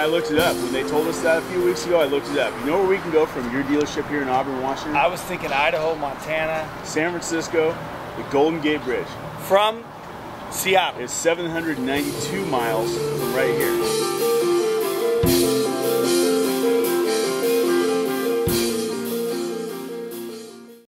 I looked it up. When they told us that a few weeks ago, I looked it up. You know where we can go from your dealership here in Auburn, Washington? I was thinking Idaho, Montana. San Francisco, the Golden Gate Bridge. From Seattle. It's 792 miles from right here.